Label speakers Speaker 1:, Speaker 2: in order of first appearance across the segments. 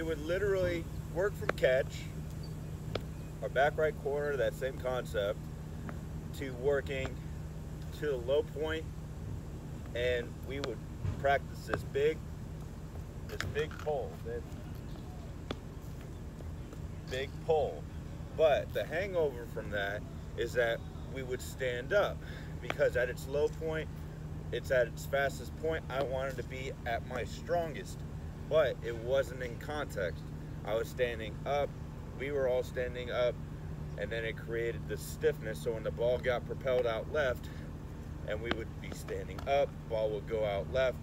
Speaker 1: we would literally work from catch, our back right corner, that same concept, to working to the low point, and we would practice this big, this big pull, this big pull. But the hangover from that is that we would stand up because at its low point, it's at its fastest point. I wanted to be at my strongest, but it wasn't in context. I was standing up, we were all standing up, and then it created the stiffness. So when the ball got propelled out left, and we would be standing up, ball would go out left,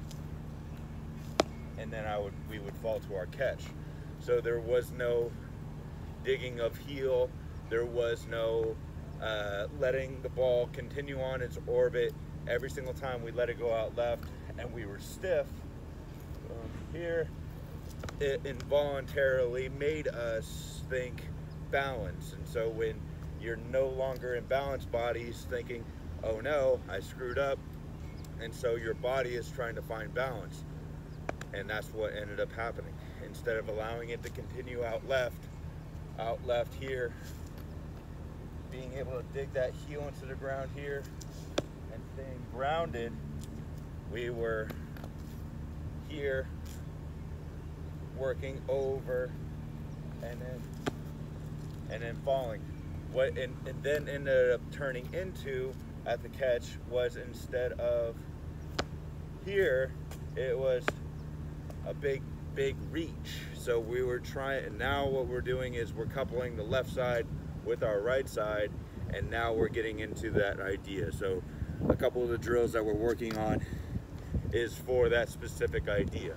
Speaker 1: and then I would we would fall to our catch. So there was no digging of heel. There was no uh, letting the ball continue on its orbit. Every single time we let it go out left and we were stiff here, it involuntarily made us think balance. And so when you're no longer in balanced bodies thinking, oh no, I screwed up. And so your body is trying to find balance. And that's what ended up happening. Instead of allowing it to continue out left, out left here, being able to dig that heel into the ground here and staying grounded, we were here working over and then and then falling. What and, and then ended up turning into at the catch was instead of here, it was a big, big reach. So we were trying, and now what we're doing is we're coupling the left side with our right side, and now we're getting into that idea. So a couple of the drills that we're working on is for that specific idea.